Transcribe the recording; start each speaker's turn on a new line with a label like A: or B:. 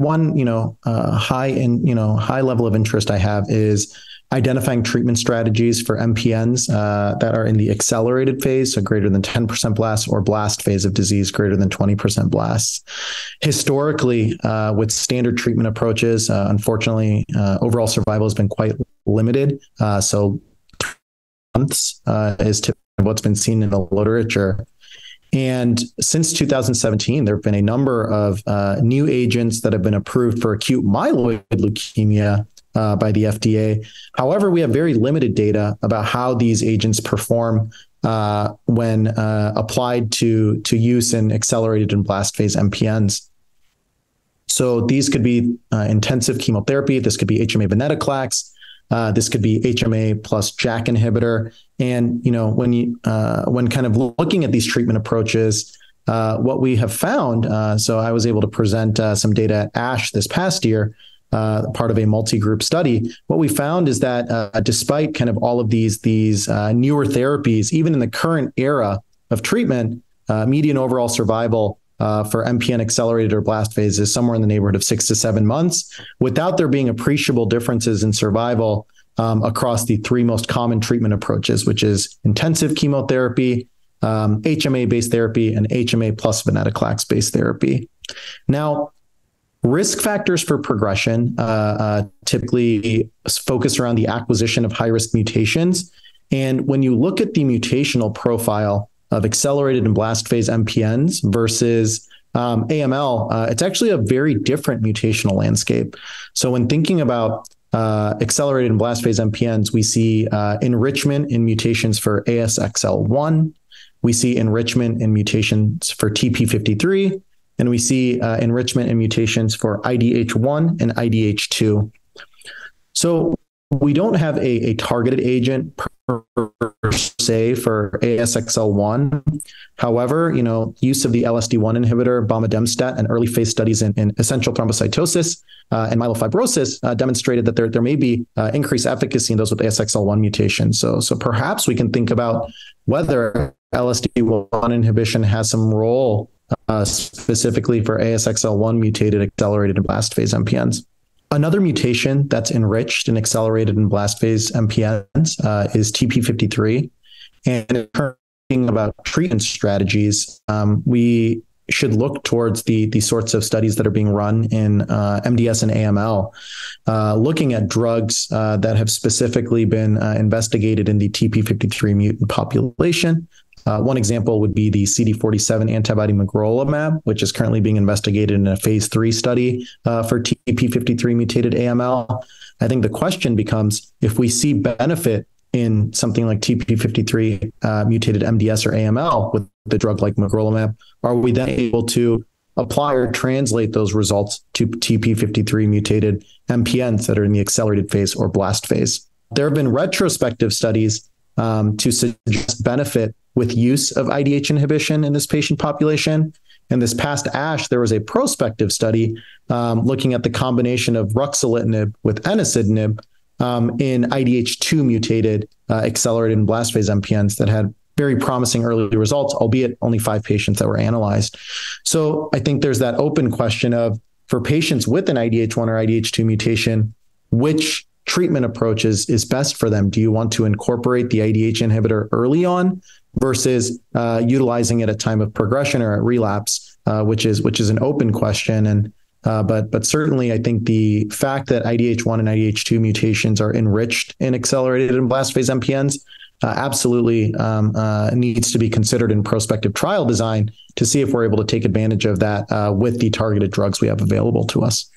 A: one, you know, uh, high in you know high level of interest I have is identifying treatment strategies for MPNs uh, that are in the accelerated phase, so greater than 10% blast or blast phase of disease, greater than 20% blasts. Historically, uh, with standard treatment approaches, uh, unfortunately, uh, overall survival has been quite limited. Uh, so, months uh, is what's been seen in the literature. And since 2017, there have been a number of uh, new agents that have been approved for acute myeloid leukemia uh, by the FDA. However, we have very limited data about how these agents perform uh, when uh, applied to, to use in accelerated and blast phase MPNs. So these could be uh, intensive chemotherapy. This could be HMA venetoclax. Uh, this could be HMA plus JAK inhibitor. And you know, when you uh, when kind of looking at these treatment approaches, uh, what we have found. Uh, so I was able to present uh, some data at ASH this past year. Uh, part of a multi-group study. What we found is that despite kind of all of these these newer therapies, even in the current era of treatment, median overall survival uh, for MPN accelerated or blast phase is somewhere in the neighborhood of six to seven months, without there being appreciable differences in survival um, across the three most common treatment approaches, which is intensive chemotherapy, um, HMA based therapy, and HMA plus venetoclax based therapy. Now, risk factors for progression uh, uh, typically focus around the acquisition of high risk mutations. And when you look at the mutational profile of accelerated and blast phase MPNs versus um, AML, uh, it's actually a very different mutational landscape. So when thinking about uh, accelerated and blast phase MPNs, we see uh, enrichment in mutations for ASXL1. We see enrichment in mutations for TP53, and we see uh, enrichment in mutations for IDH1 and IDH2. So we don't have a, a targeted agent se for ASXL1. However, you know, use of the LSD1 inhibitor, bomedemstat, and early phase studies in, in essential thrombocytosis uh, and myelofibrosis uh, demonstrated that there, there may be uh, increased efficacy in those with ASXL1 mutation. So, so perhaps we can think about whether LSD1 inhibition has some role uh, specifically for ASXL1 mutated accelerated blast phase MPNs. Another mutation that's enriched and accelerated in blast phase MPNs uh, is TP53. And thinking about treatment strategies, um, we should look towards the the sorts of studies that are being run in uh, MDS and AML, uh, looking at drugs uh, that have specifically been uh, investigated in the TP53 mutant population, uh, one example would be the CD47 antibody magrolimab, which is currently being investigated in a phase three study uh, for TP53 mutated AML. I think the question becomes if we see benefit in something like TP53 uh, mutated MDS or AML with the drug like magrolimab, are we then able to apply or translate those results to TP53 mutated MPNs that are in the accelerated phase or blast phase? There have been retrospective studies um, to suggest benefit with use of IDH inhibition in this patient population. And this past ASH, there was a prospective study um, looking at the combination of ruxolitinib with enasidenib um, in IDH2 mutated uh, accelerated and blast phase MPNs that had very promising early results, albeit only five patients that were analyzed. So I think there's that open question of for patients with an IDH1 or IDH2 mutation, which treatment approach is, is best for them? Do you want to incorporate the IDH inhibitor early on versus uh, utilizing it at time of progression or at relapse, uh, which is which is an open question. And uh, but but certainly, I think the fact that IDH1 and IDH2 mutations are enriched in accelerated and blast phase MPNs uh, absolutely um, uh, needs to be considered in prospective trial design to see if we're able to take advantage of that uh, with the targeted drugs we have available to us.